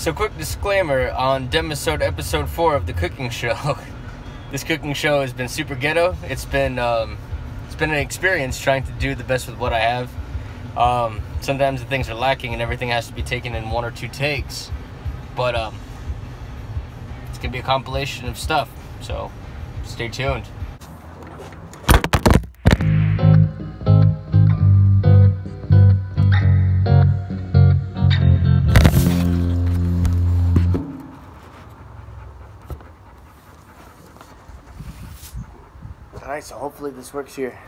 So, quick disclaimer on Demisode episode 4 of the cooking show. this cooking show has been super ghetto. It's been um, it's been an experience trying to do the best with what I have. Um, sometimes the things are lacking and everything has to be taken in one or two takes. But um, it's gonna be a compilation of stuff. So, stay tuned. So hopefully this works here.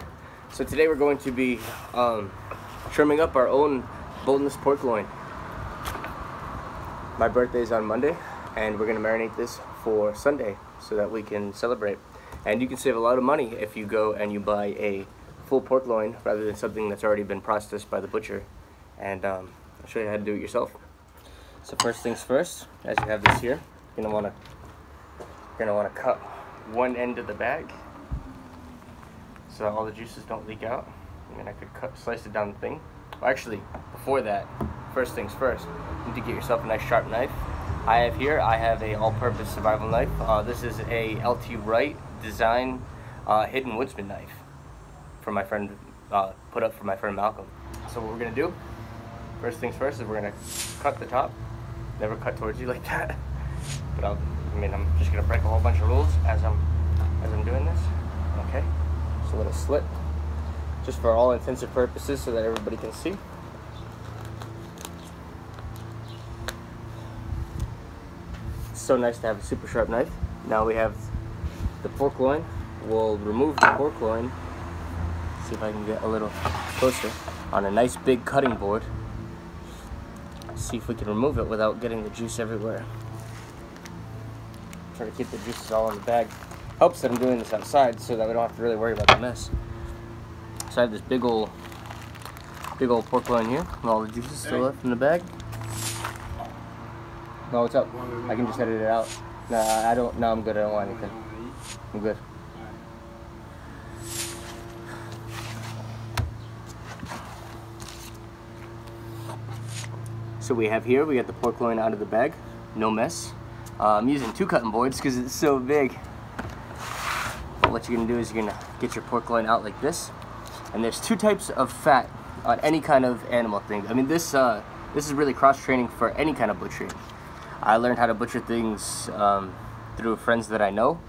So today we're going to be um, trimming up our own boneless pork loin. My birthday is on Monday, and we're going to marinate this for Sunday so that we can celebrate. And you can save a lot of money if you go and you buy a full pork loin rather than something that's already been processed by the butcher. And um, I'll show you how to do it yourself. So first things first, as you have this here, you're gonna wanna you're gonna wanna cut one end of the bag so all the juices don't leak out. And I could cut, slice it down the thing. Well, actually, before that, first things first, you need to get yourself a nice sharp knife. I have here, I have a all-purpose survival knife. Uh, this is a LT Wright design uh, hidden woodsman knife for my friend, uh, put up for my friend Malcolm. So what we're gonna do, first things first is we're gonna cut the top. Never cut towards you like that. But I'll, I mean, I'm just gonna break a whole bunch of rules as I'm, as I'm doing this. Okay a little slit just for all intensive purposes so that everybody can see. It's so nice to have a super sharp knife. Now we have the pork loin. We'll remove the pork loin. See if I can get a little closer on a nice big cutting board. See if we can remove it without getting the juice everywhere. Try to keep the juices all in the bag helps that I'm doing this outside so that we don't have to really worry about the mess. So I have this big old, big old pork loin here with all the juices still left in the bag. No, what's up? I can just edit it out. Nah, I don't, no, I'm good. I don't want anything. I'm good. So we have here, we got the pork loin out of the bag. No mess. Uh, I'm using two cutting boards because it's so big what you're gonna do is you're gonna get your pork loin out like this. And there's two types of fat on any kind of animal thing. I mean, this uh, this is really cross training for any kind of butchery. I learned how to butcher things um, through friends that I know,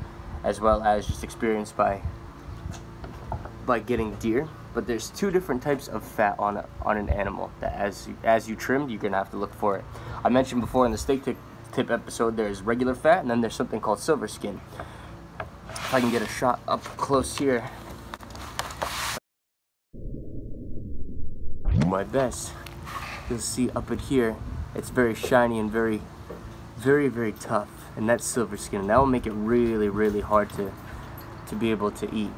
as well as just experience by by getting deer. But there's two different types of fat on a, on an animal that as you, as you trim, you're gonna have to look for it. I mentioned before in the steak tip, tip episode, there's regular fat, and then there's something called silver skin if I can get a shot up close here. My best. You'll see up at here, it's very shiny and very, very, very tough. And that's silver skin. And that will make it really, really hard to, to be able to eat.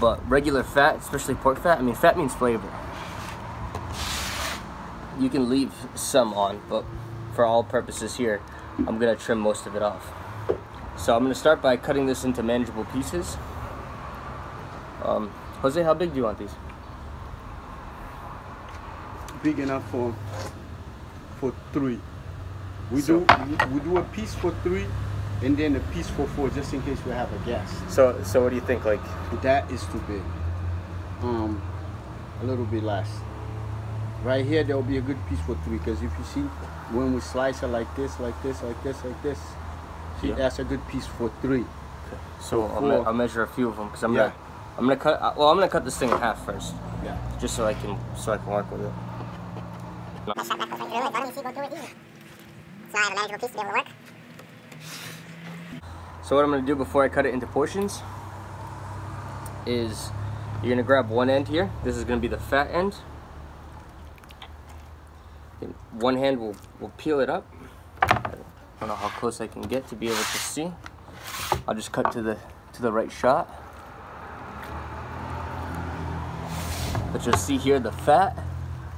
But regular fat, especially pork fat, I mean, fat means flavor. You can leave some on, but for all purposes here, I'm gonna trim most of it off. So I'm going to start by cutting this into manageable pieces. Um, Jose, how big do you want these? Big enough for for three. We so, do we do a piece for three, and then a piece for four, just in case we have a guest. So so what do you think? Like that is too big. Um, a little bit less. Right here, there will be a good piece for three, because if you see, when we slice it like this, like this, like this, like this, See, yeah. that's a good piece for three. Okay. So I'll, me I'll, measure a few of them because I'm yeah. gonna I'm gonna cut. Uh, well, I'm gonna cut this thing in half first. Yeah. Just so I can so I can work with it. No. So what I'm gonna do before I cut it into portions is you're gonna grab one end here. This is gonna be the fat end. One hand will will peel it up don't know how close I can get to be able to see. I'll just cut to the to the right shot. But you'll see here the fat.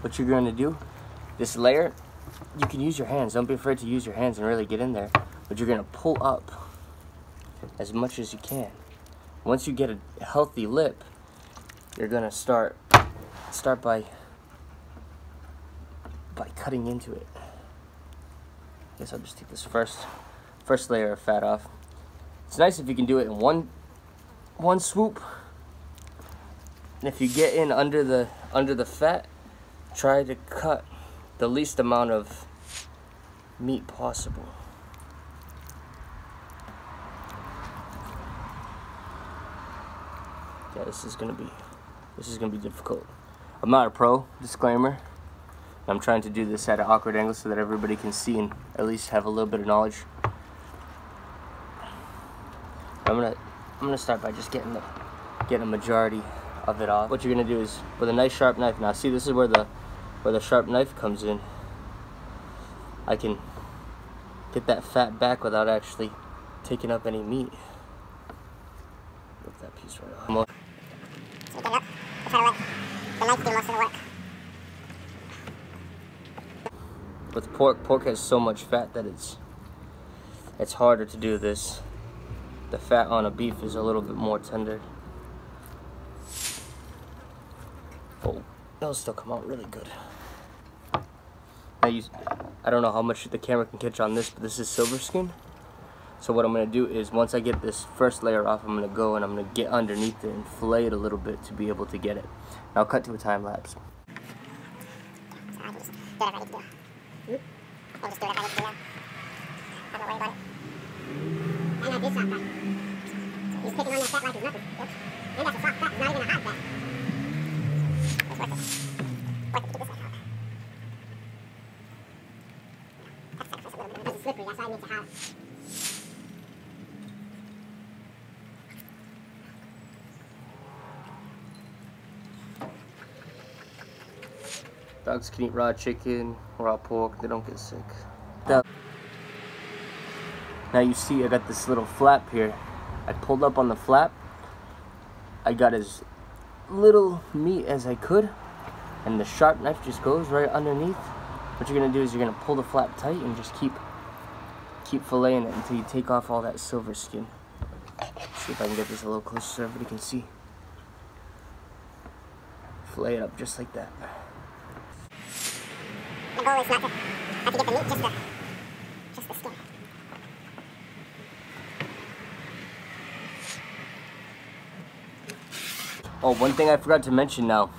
What you're going to do, this layer, you can use your hands. Don't be afraid to use your hands and really get in there. But you're going to pull up as much as you can. Once you get a healthy lip, you're going to start start by by cutting into it. I guess I'll just take this first first layer of fat off. It's nice if you can do it in one one swoop. And if you get in under the under the fat, try to cut the least amount of meat possible. Yeah, this is gonna be this is gonna be difficult. I'm not a pro, disclaimer. I'm trying to do this at an awkward angle so that everybody can see and at least have a little bit of knowledge. I'm gonna I'm gonna start by just getting the getting a majority of it off. What you're gonna do is with a nice sharp knife. Now see this is where the where the sharp knife comes in. I can get that fat back without actually taking up any meat. Rip that piece right off. So you get it up, you try to let the knife do most of the work. With pork, pork has so much fat that it's it's harder to do this. The fat on a beef is a little bit more tender. Oh, it'll still come out really good. Now you, I don't know how much the camera can catch on this, but this is silver skin. So what I'm gonna do is once I get this first layer off, I'm gonna go and I'm gonna get underneath it and fillet it a little bit to be able to get it. Now I'll cut to a time lapse. So I can just do it whatever I need to do. And just do whatever I need don't gonna worry about it. And now this soft fat. He's picking on that fat like it's nothing. Yep. And that's a soft fat, it's not even a hard fat. It's worth it. Worth it to get this fat out. Have to sacrifice a little bit because it's slippery, that's why it makes it hard. Dogs can eat raw chicken, raw pork, they don't get sick. Now you see I got this little flap here. I pulled up on the flap. I got as little meat as I could. And the sharp knife just goes right underneath. What you're gonna do is you're gonna pull the flap tight and just keep keep filleting it until you take off all that silver skin. See if I can get this a little closer so everybody can see. Fillet it up just like that. The goal is not to have to get the meat, just the, just the skin. Oh, one thing I forgot to mention now.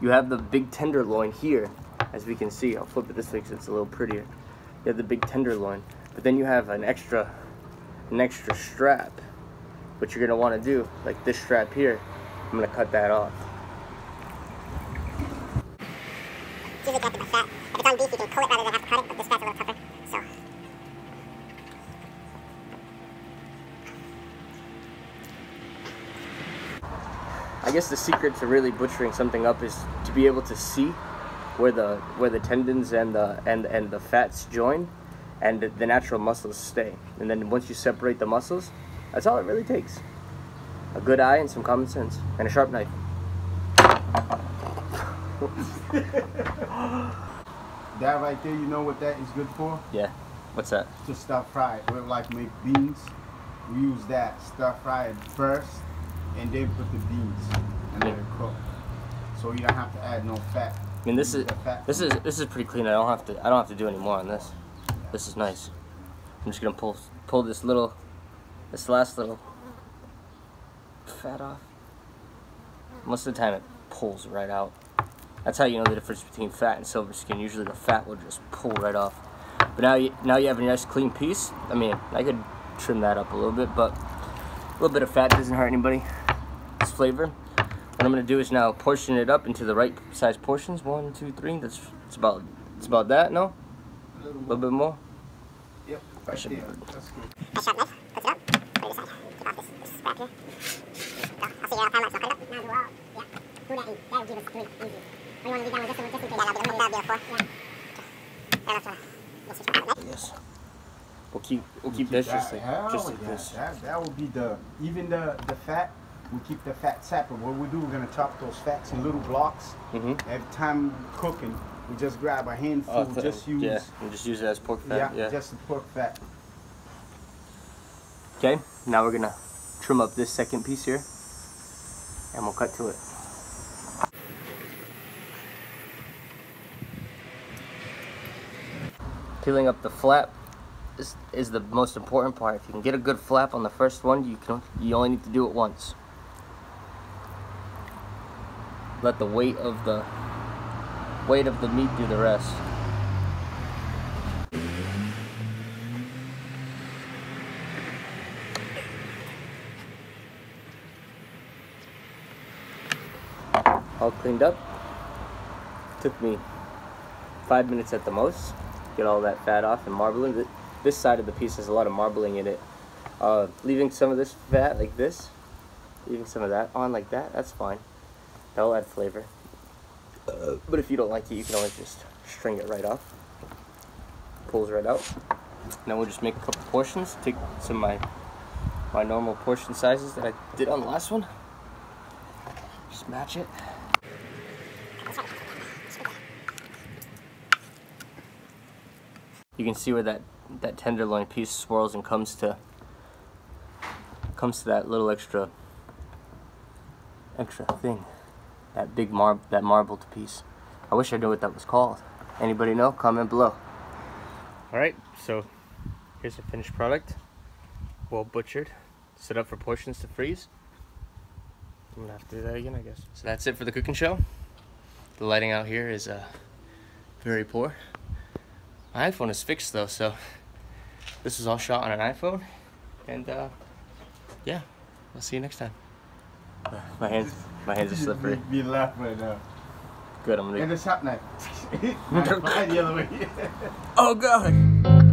You have the big tenderloin here, as we can see. I'll flip it this way because it's a little prettier. You have the big tenderloin, but then you have an extra, an extra strap. What you're gonna want to do, like this strap here, I'm gonna cut that off. Pull it rather than have to cut it, but this fat's a little tougher. So, I guess the secret to really butchering something up is to be able to see where the where the tendons and the and and the fats join, and the, the natural muscles stay. And then once you separate the muscles, that's all it really takes. A good eye and some common sense, and a sharp knife. That right there, you know what that is good for? Yeah. What's that? To stir fry. We like make beans. We use that stir fry it first, and then put the beans and let it cook. So you don't have to add no fat. I mean, this is this is this is pretty clean. I don't have to I don't have to do any more on this. This is nice. I'm just gonna pull pull this little this last little fat off. Most of the time, it pulls right out. That's how you know the difference between fat and silver skin. Usually, the fat will just pull right off. But now you now you have a nice clean piece. I mean, I could trim that up a little bit, but a little bit of fat doesn't hurt anybody. It's flavor. What I'm gonna do is now portion it up into the right size portions. One, two, three. That's it's about it's about that. No, A little little bit more. Yep. That Right should be good. That's good. a sharp knife, puts it up, put it aside. Take off this, this strap here. Go. I'll see you out time I'll cut it up. Now do all, yeah. Do that, in. that'll give us three, easy. Or you want to leave that one just, a- just in case? Yeah, that'll be, that'll be a four, yeah. Okay. That'll, uh, we'll switch. Yes. We'll keep we'll keep this just like hell just like yeah. this. That, that would be the even the the fat. We keep the fat separate. What we do, we're gonna chop those fats in little blocks. Mhm. Every time cooking, we just grab a handful. th- just use Oh, yeah, and just use it as pork yeah, fat. Yeah. just the pork fat. Okay. Now we're gonna trim up this second piece here, and we'll cut to it. Peeling up the flap is, is the most important part. If you can get a good flap on the first one, you can you only need to do it once. Let the weight of the weight of the meat do the rest. All cleaned up. Took me five minutes at the most. Get all that fat off and marbling. Th- This side of the piece has a lot of marbling in it. Uh, leaving some of this fat like this, leaving some of that on like that, that's fine. That'll add flavor. Uh, but if you don't like it, you can always just string it right off. Pulls right out. Now we'll just make a couple portions. Take some of my my normal portion sizes that I did on the last one. Just match it. Can see where that that tenderloin piece swirls and comes to comes to that little extra extra thing. That big mar that marbled piece. I wish I knew what that was called. Anybody know? Comment below. Alright, so here's the finished product. Well butchered. Set up for portions to freeze. I'm gonna have to do that again, I guess. So that's it for the cooking show. The lighting out here is uh, very poor. My iPhone is fixed though, so this is all shot on an iPhone. And uh, yeah, I'll see you next time. My hands, my hands are slippery. Make me laugh right now. Good, I'm gonna. it's happening. the other way. Oh god!